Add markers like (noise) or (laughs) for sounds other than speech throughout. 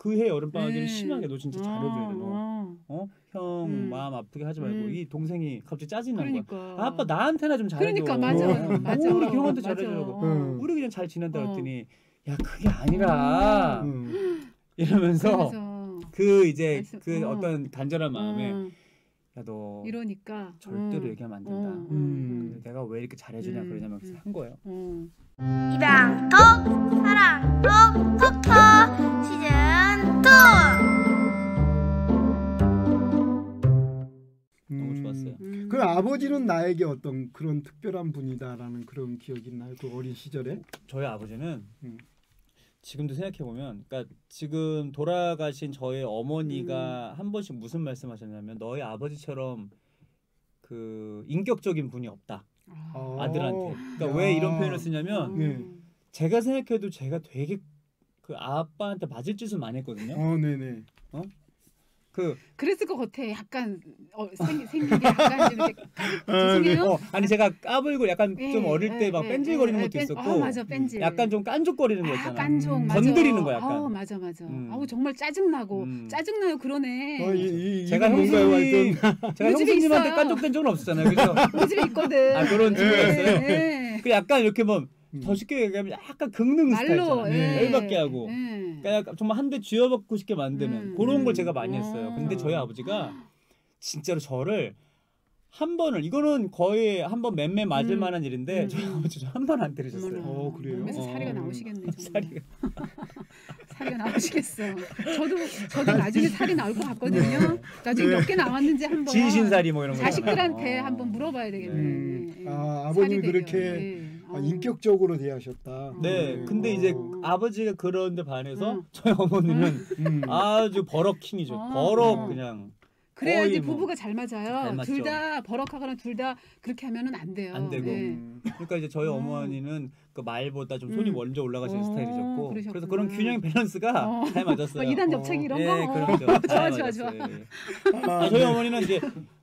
그해 여름 방학에는 네. 심하게 너 진짜 잘해줘야 돼 너. 어, 어? 형 음. 마음 아프게 하지 말고 음. 이 동생이 갑자기 짜증 나는 거야. 그러니까. 아, 아빠 나한테나 좀 잘해줘. 그러니까 맞아 어. 맞아. 우리 형한테 맞아. 잘해주라고. 어. 음. 우리 그냥 잘 지낸다 어. 그랬더니 야 그게 아니라 음. 이러면서 그래서 그 이제 말씀- 그 어. 어. 떤 간절한 마음에 어, 야너 이러니까 절대로 어. 얘기하면 안 된다. 어, 어, 음. 근데 내가 왜 이렇게 잘해주냐 음, 그러냐면 음. 한 거예요. 어. 입양 톡 사랑 톡 톡톡 아버지는 나에게 어떤 그런 특별한 분이다라는 그런 기억이 있나요? 그 어린 시절에? 저희 아버지는 음. 지금도 생각해 보면, 그러니까 지금 돌아가신 저의 음. 어머니가 한 번씩 무슨 말씀하셨냐면 너희 아버지처럼 그 인격적인 분이 없다 아. 아들한테. 그러니까 야. 왜 이런 표현을 쓰냐면 네. 제가 생각해도 제가 되게 그 아빠한테 맞을 짓을 많이 했거든요. 어, 네네. 그 그랬을 것 같아. 약간 어, 생, 생긴 게 약간 좀 이렇게 (laughs) 죄송해요. 어, 아니 제가 까불고 약간 예, 좀 어릴 예, 때막 예, 뺀질거리는 예, 것도 뺀- 있었고 아, 맞아 뺀질. 약간 좀 깐족거리는 거 아, 있잖아. 깐족 음. 건드리는 거 약간. 어, 맞아 맞아. 음. 아우 정말 짜증 나고 음. 짜증 나요 그러네. 어, 이, 이, 제가 뭔가요? 형수님. (laughs) 제가 형수님한테 있어요. 깐족된 적은 없었잖아요. 그죠? (laughs) 우리 집에 있거든. 아, 그런 친구가 예, 있어요? 예. 그 약간 이렇게 뭐더 음. 쉽게 얘기하면 약간 긁는 스타일 말로 있잖아. 예. 열받게 하고. 예. 그러니까 약간 정말 한 대 쥐어받고 싶게 만드는 음. 그런 걸 음. 제가 많이 했어요. 근데 아. 저희 아버지가 진짜로 저를 한 번을 이거는 거의 한 번 맴매 맞을 음. 만한 일인데 음. 저희 아버지 한 번 안 때리셨어요. 어머나. 어, 그래요? 몸에서 어. 사리가 나오시겠네. 정말. 살이 (laughs) 사리가 나오시겠어. 저도 저도 나중에 살이 나올 것 같거든요. 나중에 네. 몇개 나왔는지 한번 진신살이 뭐 이런 거 자식들한테. 어. 한번 물어봐야 되겠네. 음. 예, 예. 아, 아버님이 살이 그렇게 예. 아, 어. 인격적으로 대하셨다. 네, 음. 근데 이제 어. 아버지가 그런데 반해서 음. 저희 어머니는 음. 아주 버럭킹이죠. 어. 버럭 어. 그냥 그래야지 뭐 부부가 잘 맞아요. 둘 다 버럭하거나 둘 다 그렇게 하면은 안 돼요. 안 되고. 예. 음. 그러니까 이제 저희 음. 어머니는 그 말보다 좀 손이 음. 먼저 올라가시는 어, 스타일이셨고 그러셨구나. 그래서 그런 균형 밸런스가 어. 잘 맞았어요. (laughs) 뭐 이단 어. 접착 이런 예, 거. 그렇죠. (laughs) 좋아 잘 좋아 좋아. 맞았어요. 예. (laughs) 아, 저희 어머니는 이제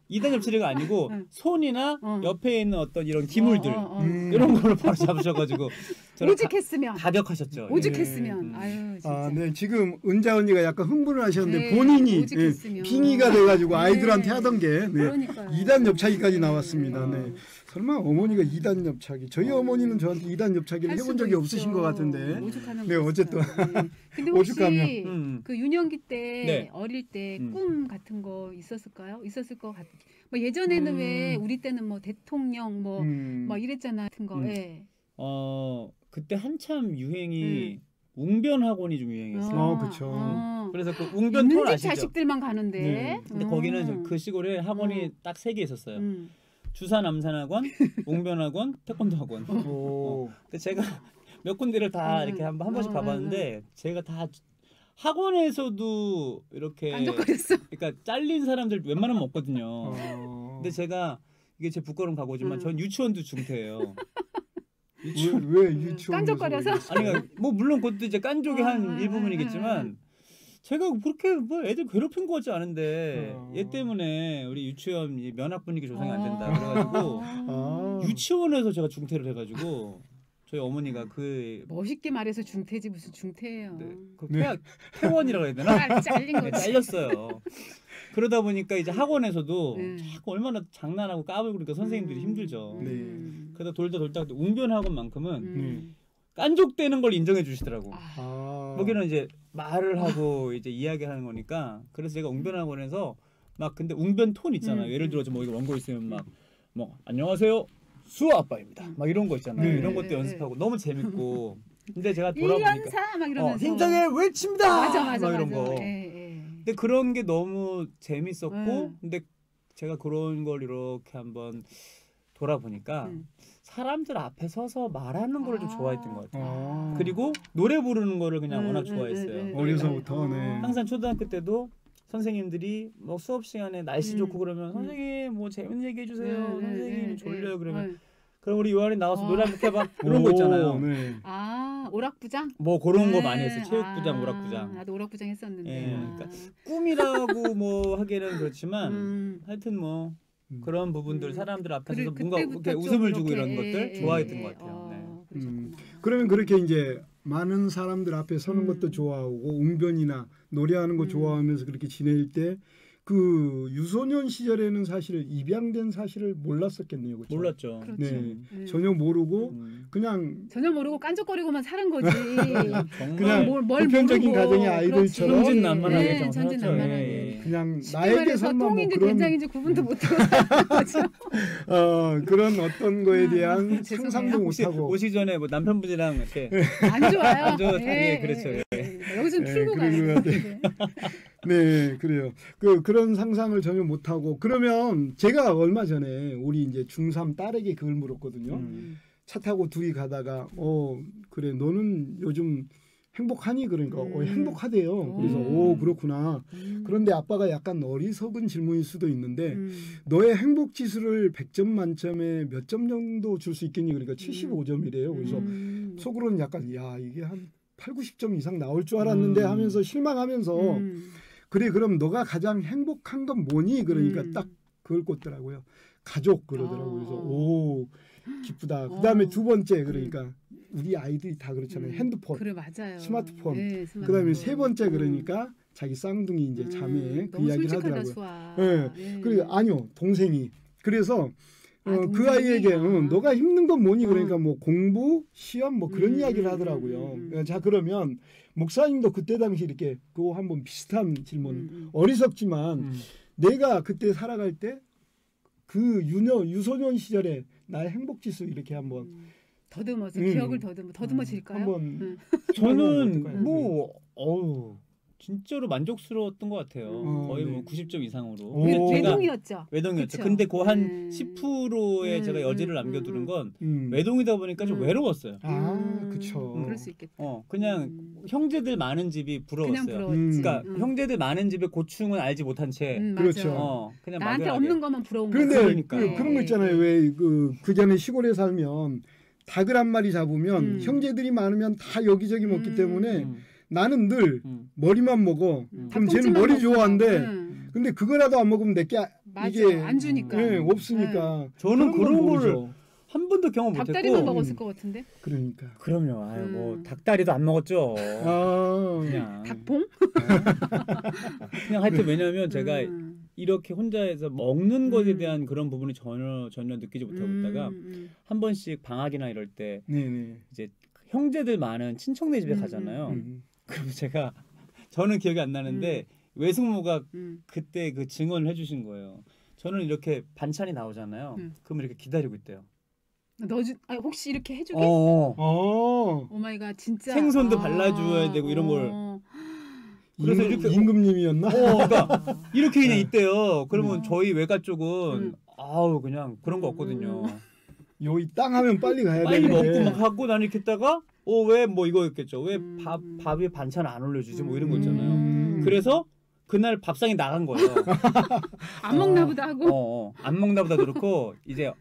이단 접착이가 (laughs) 아니고 응. 손이나 어. 옆에 있는 어떤 이런 기물들 어, 어, 어. 음. 이런 거를 바로 잡으셔가지고 오직했으면 가, 가격하셨죠. 오직했으면 음. 아유 진짜. 아, 네. 지금 은자 언니가 약간 흥분을 하셨는데 네, 본인이. 예, 빙의가 돼가지고 네. 아이들한테 하던 게 네. 그러니까요. 2단 옆차기까지 나왔습니다. 음. 네. 설마 어머니가 2단 옆차기. 저희 어 머니는 저한테 2단 옆차기를 할 해본 적이 없으신 있죠. 것 같은데. 오죽하면 네, 그랬어요. 어쨌든. 네. 근데 (laughs) 혹시 오죽하면. 음. 그 윤영기 때 네. 어릴 때 음. 꿈 같은 거 있었을까요? 있었을 것 같. 뭐 예전에는 음. 왜 우리 때는 뭐 대통령 뭐막 음. 이랬잖아 같은 거. 음. 예. 어 그때 한참 유행이 웅변 학원이 좀 유행했어요. 어, 그쵸. 어. 그래서 그 웅변 톤 아시죠? 자식들만 가는데. 네. 근데 음. 거기는 저그 시골에 학원이 음. 딱세 개 있었어요. 음. 주산 남산학원, 웅변학원, (laughs) 태권도학원. 오. 근데 제가 (laughs) 몇 군데를 다 음. 이렇게 한, 한 번씩 음, 가봤는데 제가 다 학원에서도 이렇게 깐족거렸어. 그러니까 잘린 사람들 웬만하면 없거든요. 어. 근데 제가 이게 제 부끄러운 각오지만 음. 전 유치원도 중퇴예요. 왜, 유치원 왜 유치원 깐족거려서? 아니 그러니까 뭐 물론 그것도 이제 깐족의 어, 한 어, 일부분이겠지만 제가 그렇게 뭐 애들 괴롭힌 것 같지 않은데 어. 얘 때문에 우리 유치원 이 면학 분위기 조성이 안 된다 어. 그래가지고 (laughs) 아. 유치원에서 제가 중퇴를 해가지고 저희 어머니가 그, 멋있게 말해서 중퇴지 무슨 중퇴예요. 네, 그 네. 폐학 퇴원이라고 해야 되나? 잘 잘린 네, 거지. 잘렸어요. 그러다 보니까 이제 학원에서도 네. 자꾸 얼마나 장난하고 까불고 그러니까 선생님들이 음. 힘들죠. 네. 음. 그러다 돌다 돌다 웅변 학원만큼은 음. 깐족되는 걸 인정해 주시더라고. 아. 아. 거기는 이제 말을 하고 이제 이야기하는 거니까 그래서 제가 웅변학원에서 막 근데 웅변 톤 있잖아요. 음. 예를 들어서 뭐 이거 원고 있으면 막 뭐 안녕하세요 수호 아빠입니다. 음. 막 이런 거 있잖아요. 네. 이런 것도 네, 네. 연습하고 너무 재밌고 근데 제가 돌아보니까 일연사 막 어, 이러면서 외칩니다. 맞아 맞아 막 이런 맞아. 거. 예, 예. 근데 그런 게 너무 재밌었고 음. 근데 제가 그런 걸 이렇게 한번 돌아보니까 음. 사람들 앞에 서서 말하는 거를 좀 아. 좋아했던 것 같아요. 아. 그리고 노래 부르는 거를 그냥 음, 워낙 음, 좋아했어요. 음, 음, 어려서부터, 네. 항상 초등학교 때도 선생님들이 뭐 수업 시간에 날씨 음. 좋고 그러면 음. 선생님 뭐 재밌는 얘기 해주세요. 네, 네, 선생님 네, 졸려요 네. 그러면 네. 그럼 우리 요한이 나와서 어. 노래 한번 해봐 이런 (laughs) 거 오, 있잖아요. 네. 아 오락부장? 뭐 그런 거 네. 많이 했어요. 체육부장, 아, 오락부장. 나도 오락부장 했었는데. 예, 아. 그러니까 꿈이라고 뭐 하기는 그렇지만 음. 하여튼 뭐 음. 그런 부분들 음. 사람들 앞에서 그래, 뭔가 이렇게 좀 웃음을 주고 이런 것들 예, 좋아했던 예, 것 같아요. 어, 네. 그러셨구나. 그러면 그렇게 이제 많은 사람들 앞에 서는 음. 것도 좋아하고 웅변이나 노래하는 거 음. 좋아하면서 그렇게 지낼 때 그 유소년 시절에는 사실 입양된 사실을 몰랐었겠네요. 그렇죠? 몰랐죠. 그렇죠. 네. 네. 전혀 모르고 음. 그냥 전혀 모르고 깐족거리고만 사는 거지. (laughs) 그냥 뭘, 뭘 보편적인 모르고. 가정의 아이들처럼 그렇지. 천진난만하게 네. 천진난만하게. 예, 예. 그냥 쉽게 나에게 말해서 설마 뭐 똥인지 그런 (laughs) 된장인지 구분도 못하고 사는 거죠. 어, 그런 어떤 거에 대한 아, 죄송해요. 상상도 못하고 오시기 전에 뭐 남편분이랑 이렇게 안 좋아요. 안 좋아. 예, 예, 그렇죠. 예, 예. 여기 좀 예, 풀고. 것 같아요. (laughs) 네, 그래요. 그 그런 상상을 전혀 못 하고 그러면 제가 얼마 전에 우리 이제 중3 딸에게 그걸 물었거든요. 음. 차 타고 둘이 가다가 어 그래 너는 요즘 행복하니 그러니까 어, 음. 행복하대요. 그래서 음. 오 그렇구나. 음. 그런데 아빠가 약간 어리석은 질문일 수도 있는데 음. 너의 행복 지수를 100점 만점에 몇 점 정도 줄 수 있겠니? 그러니까 75점이래요. 그래서 음. 속으로는 약간 야 이게 한 8, 90점 이상 나올 줄 알았는데 음. 하면서 실망하면서 음. 그래 그럼 너가 가장 행복한 건 뭐니? 그러니까 음. 딱 그걸 꽂더라고요. 가족 그러더라고요. 그래서 어. 오 기쁘다. 그다음에 어. 두 번째 그러니까 우리 아이들이 다 그렇잖아요. 음. 핸드폰. 그래. 스마트폰. 네, 스마트폰. 그다음에 세 번째 음. 그러니까 자기 쌍둥이 이제 음, 자매 그 너무 이야기를 하더라고요. 예. 예. 그리고 아니요 동생이 그래서 아, 어, 그? 아이에게 아. 어, 너가 힘든 건 뭐니 어. 그러니까 뭐 공부 시험 뭐 그런 음, 이야기를 음, 하더라고요. 음, 음. 어, 자 그러면 목사님도 그때 당시 이렇게 그거 한번 비슷한 질문 음, 음. 어리석지만 음. 내가 그때 살아갈 때 그 유녀 유소년 시절에 나의 행복 지수 이렇게 한번 음. 더듬어서 음. 기억을 더듬어 더듬어질까요? 한번 음. 저는? 뭐 어우 진짜로 만족스러웠던 것 같아요. 어, 거의 네. 뭐 90점 이상으로. 오. 외- 제가- 외동이었죠. 외동이었죠. 그쵸. 근데 그한 음. 10%의 음, 제가 여지를 음, 남겨두는 음, 건 음. 외동이다 보니까 좀 음. 외로웠어요. 아 음, 그쵸. 음. 그럴 수 있겠다. 어 그냥 음. 형제들 많은 집이 부러웠어요. 그냥 부러웠지. 음. 그러니까 음. 형제들 많은 집의 고충은 알지 못한 채, 음, 그렇죠. 어 그냥 나한테 막연하게. 없는 것만 부러운 그런데 거지. 그러니까. 그, 그런 거 있잖아요. 왜그 그 전에 시골에 살면 닭을 한 마리 잡으면 음. 형제들이 많으면 다 여기저기 먹기 음. 때문에 음, 나는 늘 음. 머리만 먹어. 음. 그럼 쟤는 머리 먹고. 좋아한대. 음. 근데 그거라도 안 먹으면 내게. 이게 안 주니까. 예, 없으니까. 저는 건 그런. 거를 한 번도 경험 닭다리만 못했고. 먹었을 것 같은데. 그러니까. 그럼요. 아유 뭐 음. 닭다리도 안 먹었죠. 아, 그냥 닭봉? (laughs) 그냥 하여튼 왜냐면 제가 음. 이렇게 혼자해서 먹는 것에 음. 대한 그런 부분을 전혀 전혀 느끼지 못하고 음, 있다가 음. 한 번씩 방학이나 이럴 때 네네. 이제 형제들 많은 친척네 집에 음, 가잖아요. 음. 그럼 제가 (laughs) 저는 기억이 안 나는데 외숙모가 음. 그때 그 증언을 해주신 거예요. 저는 이렇게 반찬이 나오잖아요. 음. 그럼 이렇게 기다리고 있대요. 너주 아 혹시 이렇게 해주게? 어. 어. 오마이갓 진짜 생선도 아, 발라줘야 되고 이런 걸. 어. 그래서 임금, 이렇게- 임금님이었나? 어, 그러니까 이렇게 그냥 네. 있대요. 그러면 음. 저희 외가 쪽은 음. 아우 그냥 그런 거 없거든요. 요 이 땅 하면 빨리 가야 빨리 되는데. 먹고 막 하고 나는 이렇게 있다가 어 왜 뭐 이거였겠죠. 왜 음. 밥 밥에 반찬 안 올려주지 뭐 이런 거 있잖아요. 음. 그래서 그날 밥상이 나간 거예요. (laughs) 안 먹나 보다 하고. 어, 어. 안 먹나 보다 그렇고 이제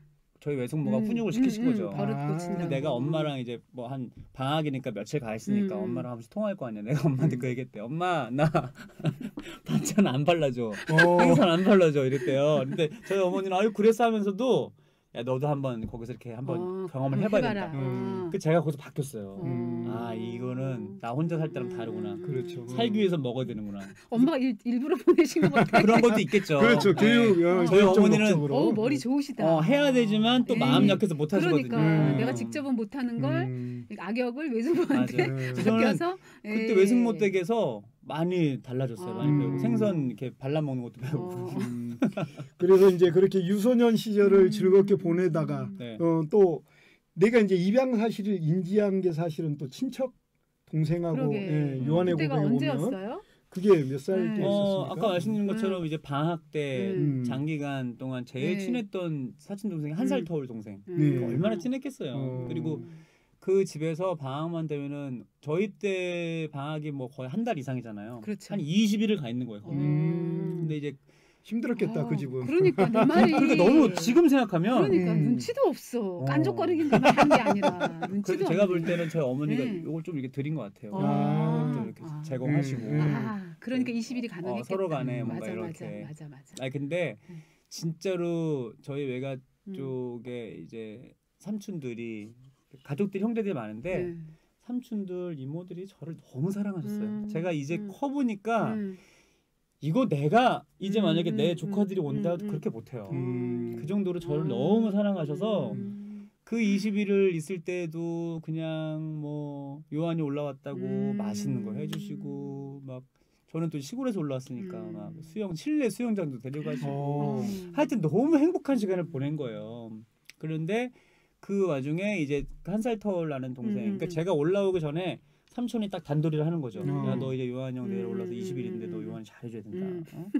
저희 외숙모가 음, 훈육을 음, 시키신 음, 거죠. 버릇 아. 고친다. 내가 엄마랑 이제 뭐 한 방학이니까 며칠 가 있으니까 음, 음. 엄마랑 한 번씩 통화할 거 아니야. 내가 엄마한테 음. 그 얘기했대. 엄마 나 (laughs) 반찬 안 발라줘. 어. (laughs) 생선 안 발라줘 이랬대요. 근데 저희 어머니는 아유 그랬어 하면서도 야 너도 한번 거기서 이렇게 한번 어, 경험을 한번 해봐야 해봐라. 된다. 음. 그 제가 거기서 바뀌었어요. 음. 아 이거는 나 혼자 살 때랑 다르구나. 음. 그렇죠. 살기 위해서 먹어야 되는구나. 엄마가 일, 일부러 보내신 것 같아. 그런 것도 있겠죠. 그렇죠. 네. 교육 어, 저희 교육적 어머니는. 어우 머리 좋으시다. 어, 해야 되지만 또 에이, 마음 약해서 못 하시거든요. 그러니까 음. 내가 직접은 못 하는 걸 음. 악역을 외숙모한테. 네. (laughs) 맡겨서 그때 예. 외숙모 댁에서 많이 달라졌어요. 많이 아. 배우고 생선 이렇게 발라 먹는 것도 배우고. 어. 음. 그래서 이제 그렇게 유소년 시절을 음. 즐겁게 보내다가 네. 어, 또 내가 이제 입양 사실을 인지한 게 사실은 또 친척 동생하고. 예, 음, 요한의 고백에 보면 언제였어요? 그게 몇살 네. 때였었습니까? 어, 아까 말씀드린 것처럼 이제 방학 때 음. 장기간 동안 제일 네. 친했던 사촌 동생이 한살 음. 터울 동생. 네. 얼마나 친했겠어요. 어. 그리고 그 집에서 방학만 되면은 저희 때 방학이 뭐 거의 한 달 이상이잖아요. 그렇죠. 한 20일을 가 있는 거예요. 거기. 음. 근데 이제 힘들었겠다 아, 그 집은. 그러니까 내 (laughs) 말이. 그러니까 너무 지금 생각하면 그러니까 음. 눈치도 없어. 어. 깐족거리기만 한게 아니라 눈치도 제가 볼. 때는 저희 어머니가 네. 이걸 좀 이렇게 드린 것 같아요. 아. 좀 이렇게 아. 제공하시고. 음, 음. 아, 그러니까 20일이 가능했겠다. 어, 서로 간에 음. 뭔가 맞아, 이렇게. 맞아, 맞아, 맞아. 아 근데 음. 진짜로 저희 외가 음. 쪽에 이제 삼촌들이 가족들 형제들이 많은데 네. 삼촌들 이모들이 저를 너무 사랑하셨어요. 음, 제가 이제 음. 커 보니까 음. 이거 내가 이제 음, 만약에 음, 내 음, 조카들이 온다 음, 해도 음. 그렇게 못해요. 음. 그 정도로 저를 아. 너무 사랑하셔서 음. 그 20일을 있을 때도 그냥 뭐 요한이 올라왔다고 음. 맛있는 거 해주시고 막 저는 또 시골에서 올라왔으니까 음. 막 수영 실내 수영장도 데려가시고 어. 하여튼 너무 행복한 시간을 보낸 거예요. 그런데 그 와중에 이제 한 살 터울 나는 동생, 음, 그러니까 음. 제가 올라오기 전에 삼촌이 딱 단도리를 하는 거죠. 음. 야너 이제 요한 형 내일 음, 올라서 음, 20일인데 너 음, 요한이 잘해줘야 된다. 음. 어?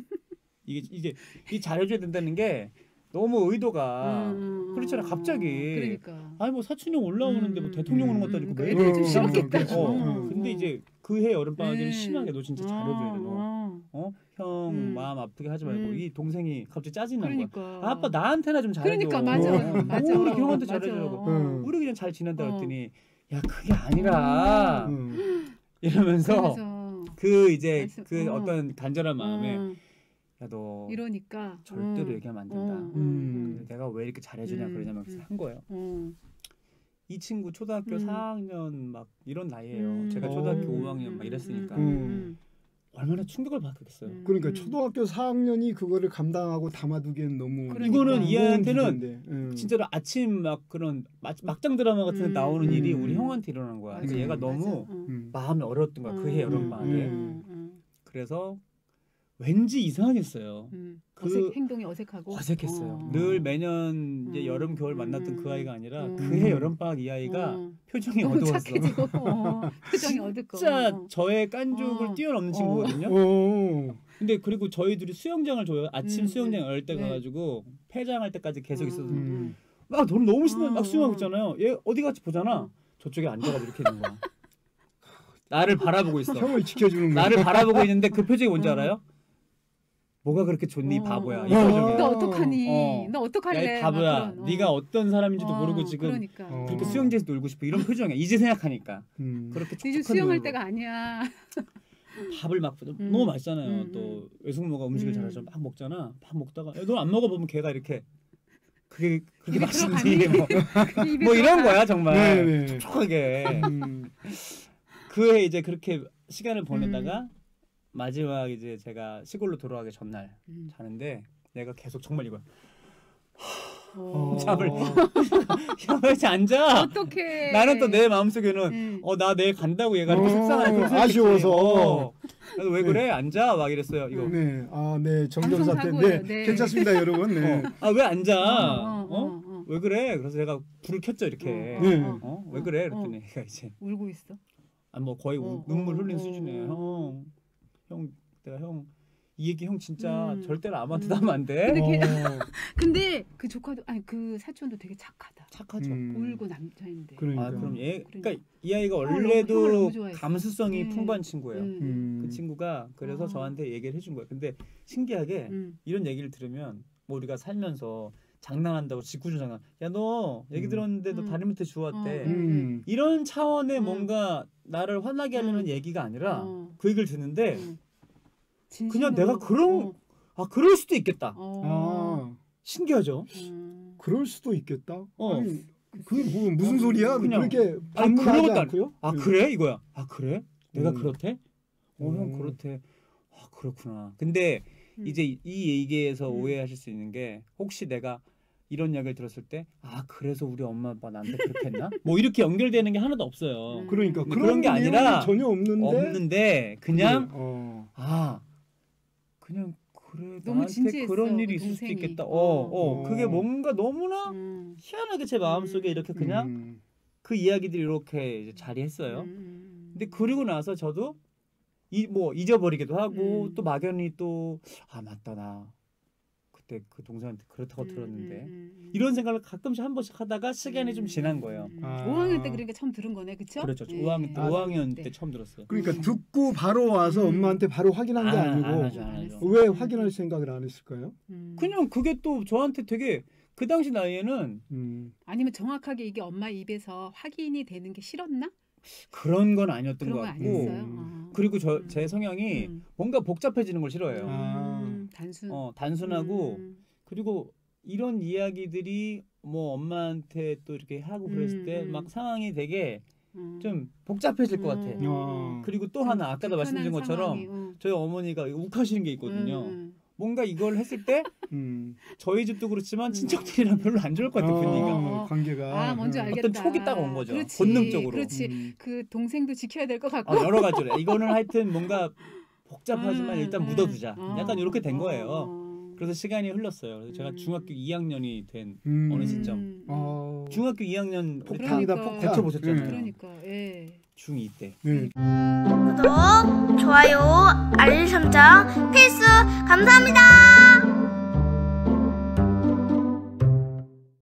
이게 이게 이 잘해줘야 된다는 게 너무 의도가 음, 음, 그렇잖아, 음. 갑자기. 그러니까. 아니 뭐 사촌이 형 올라오는데 뭐 음, 대통령 오는 음, 것도 아니고 좀 어, 싫었겠다. 어, 음. 근데 이제 그 해 여름 방학에는 음. 심하게 너 진짜 잘해줘야 돼 너. 어, 어? 형 음. 마음 아프게 하지 말고 음. 이 동생이 갑자기 짜증 나는 거야. 그러니까. 아, 아빠 나한테나 좀 잘해줘. 그러니까 맞아. 어. 맞아. 뭐 우리 맞아. 잘해주라고. 어. 음. 우리 그냥 잘 지낸다 어. 그랬더니 야 그게 아니라 음. 이러면서 그래서 그 이제 그 어. 어. 떤 간절한 마음에 어, 야 너 이러니까 절대로 어. 얘기하면 안 된다. 어, 어, 음. 근데 내가 왜 이렇게 잘해주냐 음, 그러냐면 음. 한 거예요. 어. 이 친구 초등학교 음. 4학년 막 이런 나이예요. 음. 제가 어. 초등학교 음, 5학년 막 이랬으니까 음. 얼마나 충격을 받겠어요. 음. 그러니까 초등학교 4학년이 그거를 감당하고 담아두기엔 너무 그러니까. 이거는 이 아이한테는. 음. 진짜로 아침 막 그런 막- 막장 드라마 같은 데 음. 나오는 일이 음. 우리 형한테 일어난 거야. 그러니까 얘가. 너무 어. 음. 마음이 어려웠던 거야. 그해 음, 여름 방학에. 음. 음, 그래서 왠지 이상했어요. 음. 그 어색, 행동이 어색하고 어색했어요. 어. 늘 매년 이제 음. 여름 겨울 만났던 그 음. 아이가 아니라 음. 그해 여름 방학 이 아이가 어. 표정이 너무 어두웠어. 착해지고 (laughs) 어. 표정이 어둡고 진짜 어. 저의 깐족을 어. 뛰어넘는 어. 친구거든요. 어. 근데 그리고 저희들이 수영장을 줘요. 아침 음, 수영장 네. 열때 네. 가가지고 폐장할 때까지 계속 있어서 음. 막 너무 너무 신나 막 어, 수영하고 어. 있잖아요. 얘 어디 같이 보잖아. 어. 저쪽에 앉아가지고 이렇게 있는 거야. 나를 바라보고 있어. 형을 지켜주는 거야. 나를 바라보고 있는데 그 표정이 뭔지 어. 알아요? 뭐가 그렇게 좋니 어, 바보야 어. 이 표정이야. 너 어떡하니? 어. 너 어떡할래? 야이 바보야. 그런, 어. 네가 어떤 사람인지도 어, 모르고 지금 그러니까. 어. 그렇게 수영장에서 놀고 싶어 이런 표정이야. 이제 생각하니까 음. 그렇게 이제 촉촉한 수영할 때가 아니야. (laughs) 밥을 막 음. 너무 맛있잖아요. 음, 또 외숙모가 음식을 음. 잘하죠. 막 먹잖아. 밥 먹다가 너 안 먹어 보면 걔가 이렇게 그게 입에 맛있니? 뭐, (laughs) (laughs) 뭐 이런. 거야 정말 네 네. 촉촉하게. 음. 그해 이제 그렇게 시간을 보내다가 음. 마지막 이제 제가 시골로 돌아가기 전날 음. 자는데 내가 계속 정말 이거 어. (laughs) 잠을 야 이제 앉아. 어떡해. 나는 또 내 마음속에는 음. 어나 내일 간다고 얘가 이렇게 어, 있겠지. 아쉬워서. 어. 그래서 왜 그래 앉아 막 이랬어요 이거 네. 아, 네. 정전 사태. 네. 네. 괜찮습니다, 여러분. 네. 아왜 앉아 어, 어, 어? 어, 어. 왜 그래 그래서 제가 불을 켰죠 이렇게 어, 네. 어, 어. 어왜 그래 그랬더니 얘가 이제 울고 있어. 아뭐 거의 우- 어, 눈물 어, 흘린 어, 수준이에요 어. 형, 형 내가 형 이 얘기 형 진짜 음. 절대로 아무한테도 음. 하면 안 돼. 근데 걔- 어, (laughs) 근데 그 조카도 아니 그 사촌도 되게 착하다. 착하죠. 음. 울고 남자인데. 그러니까. 아 그럼 얘 그러니까. 그러니까 이 아이가 원래도 너무. 감수성이 음. 풍부한 친구예요. 음. 음. 그 친구가 그래서 어. 저한테 얘기를 해준 거예요. 근데 신기하게 음. 이런 얘기를 들으면 뭐 우리가 살면서 장난한다고 짓궂은 장난. 야 너 얘기 음. 들었는데 너 음. 다리 밑에 주웠대. 어. 음. 이런 차원의 음. 뭔가 나를 화나게 하려는 음. 얘기가 아니라 어. 그 얘기를 듣는데 음. 그냥. 내가 그런 아 그럴 수도 있겠다. 어. 아, 신기하죠. 음. 그럴 수도 있겠다. 어. 아니, 그게 뭐, 무슨 소리야? 그냥- 그렇게 아니, 그런 반문하지 것도 않고요? 아 음. 그래 이거야. 아 그래? 내가 음. 그렇대? 어형 음. 그렇대. 아 그렇구나. 근데 음. 이제 이- 이 얘기에서 음. 오해하실 수 있는 게 혹시 내가 이런 이야기를 들었을 때 아 그래서 우리 엄마 아빠 나한테 그렇게 했나? 뭐 이렇게 연결되는 게 하나도 없어요. 음. 그러니까 그런 그런 게 아니라 전혀 없는데 없는데 그냥 어. 아 그냥 그래 너무 나한테 진지했어, 그런 그 일이 있을 수도 동생이. 있겠다. 어, 어. 어, 그게 어. 뭔가 너무나 음. 희한하게 제 마음속에 음. 이렇게 그냥 음. 그 이야기들이 이렇게 이제 자리했어요. 음. 근데 그리고 나서 저도 이 뭐 잊어버리기도 하고 음. 또 막연히 또 아 맞다 나 그때 그 동생한테 그렇다고 음, 들었는데 음, 음, 음. 이런 생각을 가끔씩 한 번씩 하다가 시간이 좀 음, 지난 거예요. 음. 아. 5학년 때 그러니까 처음 들은 거네, 그렇죠? 그렇죠. 5학년 때, 아, 5학년 때. 때 처음 들었어요. 그러니까 음. 듣고 바로 와서 음. 엄마한테 바로 확인한 게 안- 아니고 안 하죠, 안 하죠. 왜 확인할 생각을 안 했을까요? 음. 그냥 그게 또 저한테 되게 그 당시 나이에는 음. 아니면 정확하게 이게 엄마 입에서 확인이 되는 게 싫었나? 그런 건 아니었던 그런 것거 같고 아니었어요. 음. 어. 그리고 저 음. 제 성향이 음. 뭔가 복잡해지는 걸 싫어해요. 아. 음, 단순. 어, 단순하고 음. 그리고 이런 이야기들이 뭐 엄마한테 또 이렇게 하고 그랬을 음, 때 음. 막 상황이 되게 음. 좀 복잡해질 것 같아. 음. 어. 그리고 또 하나 아까도 말씀드린 것처럼 상황이, 어. 저희 어머니가 욱하시는 게 있거든요. 음, 뭔가 이걸 했을 때 (laughs) 음. 저희 집도 그렇지만 음. 친척들이랑 별로 안 좋을 것 같아 어, 분위기가. 어. 관계가 아 먼저 음. 알겠다. 어떤 촉이 딱 온 거죠. 그렇지, 본능적으로. 그렇지. 음. 그 동생도 지켜야 될 것 같고. 아, 여러 가지로 이거는 하여튼 뭔가 복잡하지만 음, 일단 음. 묻어두자. 어, 약간 이렇게 된 어, 거예요. 어. 그래서 시간이 흘렀어요. 그래서 제가 음. 중학교 2학년이 된 음. 어느 시점. 음, 어. 중학교 2학년 폭탄이다 그러니까. 폭탄. 거쳐보셨잖아요. 네. 그러니까 예. 중2 때. 네. 구독, 좋아요, 알림 설정 필수 감사합니다.